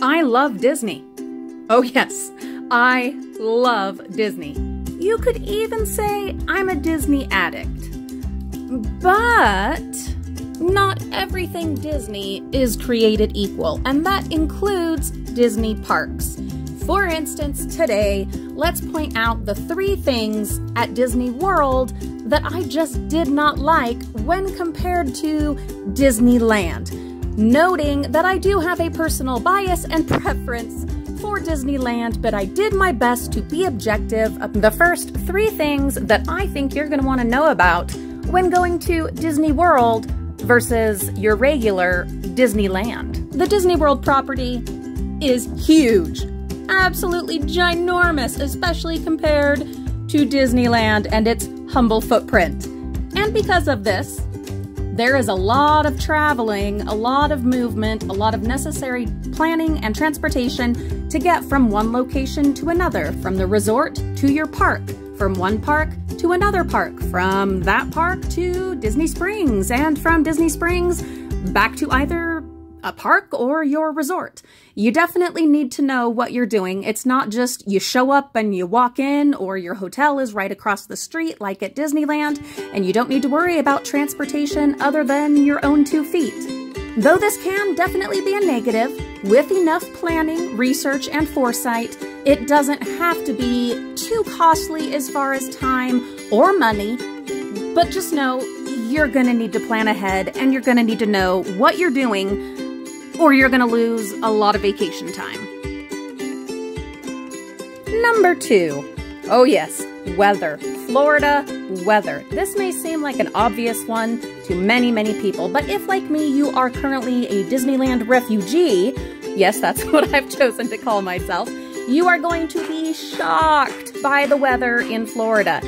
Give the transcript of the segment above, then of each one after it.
I love Disney. Oh, yes, I love Disney. You could even say I'm a Disney addict. But not everything Disney is created equal, and that includes Disney parks. For instance, today, let's point out the three things at Disney World that I just did not like when compared to Disneyland, noting that I do have a personal bias and preference for Disneyland, but I did my best to be objective. The first three things that I think you're going to want to know about when going to Disney World versus your regular Disneyland. The Disney World property is huge, absolutely ginormous, especially compared to Disneyland and its humble footprint. And because of this, there is a lot of traveling, a lot of movement, a lot of necessary planning and transportation to get from one location to another, from the resort to your park, from one park to another park, from that park to Disney Springs, and from Disney Springs back to either a park or your resort. You definitely need to know what you're doing. It's not just you show up and you walk in or your hotel is right across the street like at Disneyland and you don't need to worry about transportation other than your own two feet. Though this can definitely be a negative, with enough planning, research, and foresight, it doesn't have to be too costly as far as time or money. But just know you're gonna need to plan ahead and you're gonna need to know what you're doing or you're going to lose a lot of vacation time. Number two. Oh, yes, weather. Florida weather. This may seem like an obvious one to many, many people, but if, like me, you are currently a Disneyland refugee, yes, that's what I've chosen to call myself, you are going to be shocked by the weather in Florida.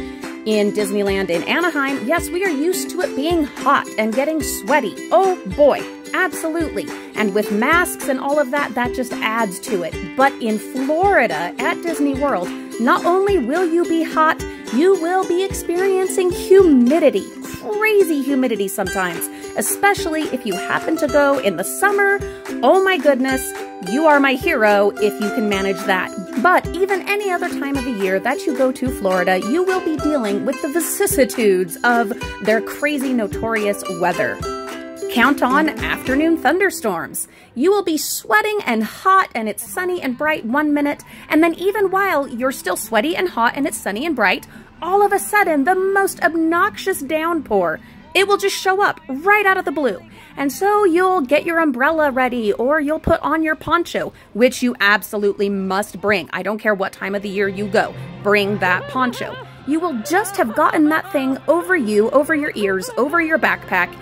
In Disneyland in Anaheim, yes, we are used to it being hot and getting sweaty. Oh boy, Absolutely. And with masks and all of that, that just adds to it. But in Florida at Disney World, not only will you be hot, you will be experiencing humidity. Crazy humidity sometimes, especially if you happen to go in the summer. Oh my goodness, you are my hero if you can manage that. But even any other time of the year that you go to Florida, you will be dealing with the vicissitudes of their crazy, notorious weather. Count on afternoon thunderstorms. You will be sweating and hot and it's sunny and bright one minute, and then even while you're still sweaty and hot and it's sunny and bright, all of a sudden the most obnoxious downpour. It will just show up right out of the blue. And so you'll get your umbrella ready or you'll put on your poncho, which you absolutely must bring. I don't care what time of the year you go, bring that poncho. You will just have gotten that thing over you, over your ears, over your backpack,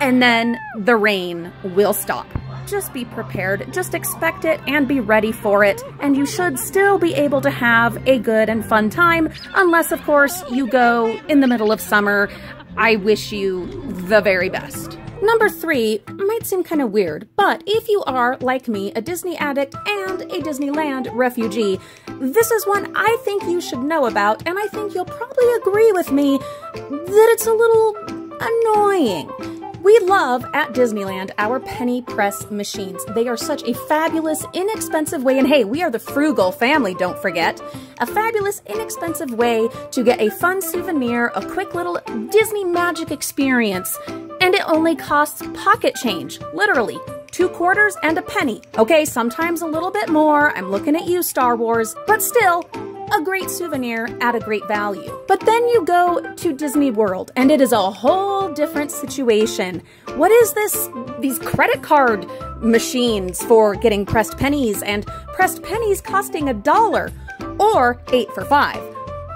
and then the rain will stop. Just be prepared, just expect it and be ready for it, and you should still be able to have a good and fun time, unless, of course, you go in the middle of summer. I wish you the very best. Number three might seem kind of weird, but if you are, like me, a Disney addict and a Disneyland refugee, this is one I think you should know about, and I think you'll probably agree with me that it's a little annoying. We love at Disneyland our penny press machines. They are such a fabulous, inexpensive way, and hey, we are the frugal family, don't forget. A fabulous, inexpensive way to get a fun souvenir, a quick little Disney magic experience, and it only costs pocket change, literally two quarters and a penny. Okay, sometimes a little bit more. I'm looking at you, Star Wars, but still, a great souvenir at a great value. But then you go to Disney World and it is a whole different situation. What is this, these credit card machines for getting pressed pennies and pressed pennies costing a dollar or eight for five?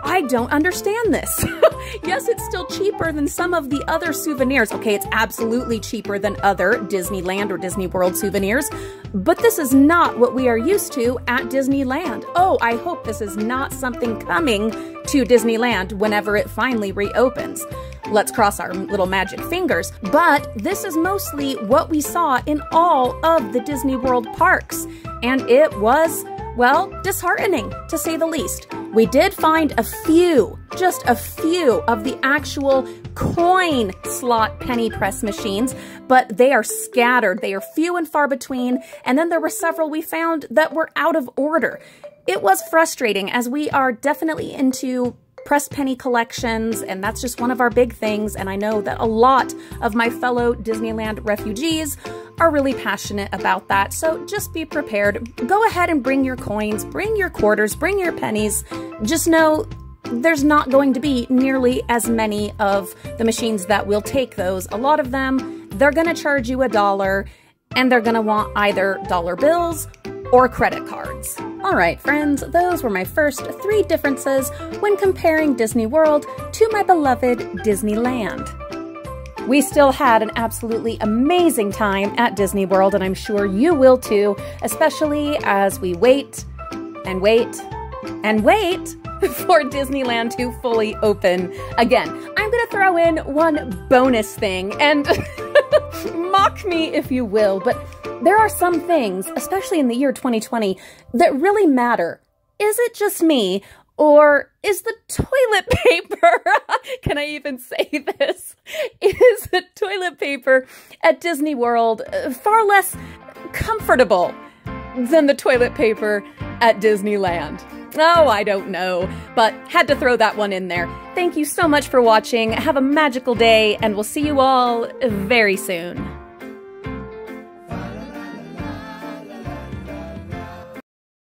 I don't understand this. yes, it's still cheaper than some of the other souvenirs. Okay, it's absolutely cheaper than other Disneyland or Disney World souvenirs, but this is not what we are used to at Disneyland. Oh, I hope this is not something coming to Disneyland whenever it finally reopens. Let's cross our little magic fingers. But this is mostly what we saw in all of the Disney World parks, and it was, well, disheartening to say the least. We did find a few, just a few of the actual coin slot penny press machines, but they are scattered. They are few and far between. And then there were several we found that were out of order. It was frustrating as we are definitely into press penny collections, and that's just one of our big things. And I know that a lot of my fellow Disneyland refugees are really passionate about that. So just be prepared. Go ahead and bring your coins, bring your quarters, bring your pennies. Just know there's not going to be nearly as many of the machines that will take those. A lot of them, they're going to charge you a dollar and they're going to want either dollar bills or credit cards. Alright friends, those were my first three differences when comparing Disney World to my beloved Disneyland. We still had an absolutely amazing time at Disney World, and I'm sure you will too, especially as we wait and wait and wait for Disneyland to fully open again. I'm gonna throw in one bonus thing, and mock me if you will, but there are some things, especially in the year 2020, that really matter. Is it just me, or is the toilet paper, can I even say this? Is the toilet paper at Disney World uh, far less comfortable than the toilet paper at Disneyland? Oh, I don't know, but had to throw that one in there. Thank you so much for watching. Have a magical day, and we'll see you all very soon.